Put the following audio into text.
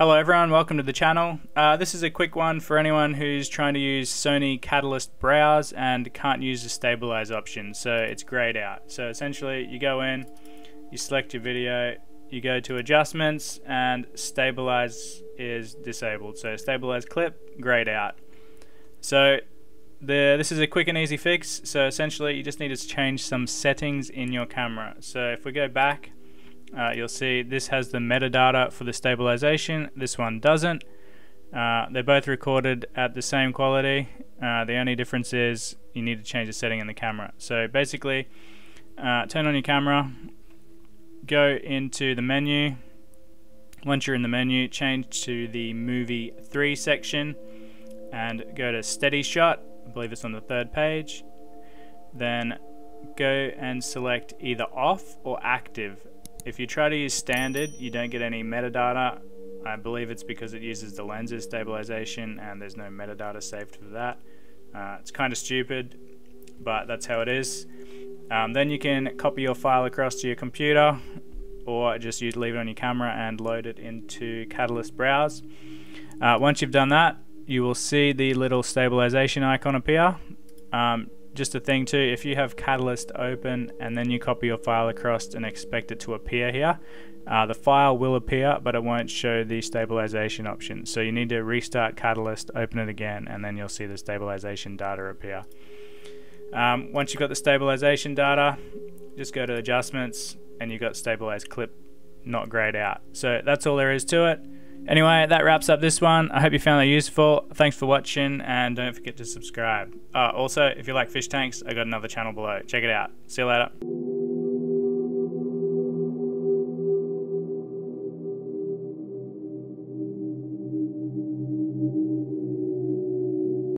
Hello everyone, welcome to the channel. Uh, this is a quick one for anyone who's trying to use Sony Catalyst Browse and can't use the stabilize option, so it's grayed out. So essentially you go in, you select your video, you go to adjustments and stabilize is disabled. So stabilize clip, grayed out. So the, this is a quick and easy fix. So essentially you just need to change some settings in your camera. So if we go back, uh, you'll see this has the metadata for the stabilization. This one doesn't. Uh, they're both recorded at the same quality. Uh, the only difference is you need to change the setting in the camera. So basically, uh, turn on your camera, go into the menu. Once you're in the menu, change to the movie 3 section and go to SteadyShot I believe it's on the third page. Then go and select either off or active. If you try to use standard, you don't get any metadata. I believe it's because it uses the lenses stabilization and there's no metadata saved for that. Uh, it's kind of stupid, but that's how it is. Um, then you can copy your file across to your computer or just use leave it on your camera and load it into Catalyst Browse. Uh, once you've done that, you will see the little stabilization icon appear. Um, just a thing too, if you have Catalyst open and then you copy your file across and expect it to appear here, uh, the file will appear but it won't show the stabilization option. So you need to restart Catalyst, open it again, and then you'll see the stabilization data appear. Um, once you've got the stabilization data, just go to adjustments and you've got stabilized clip not grayed out. So that's all there is to it. Anyway, that wraps up this one. I hope you found that useful. Thanks for watching, and don't forget to subscribe. Uh, also, if you like fish tanks, I got another channel below. Check it out. See you later.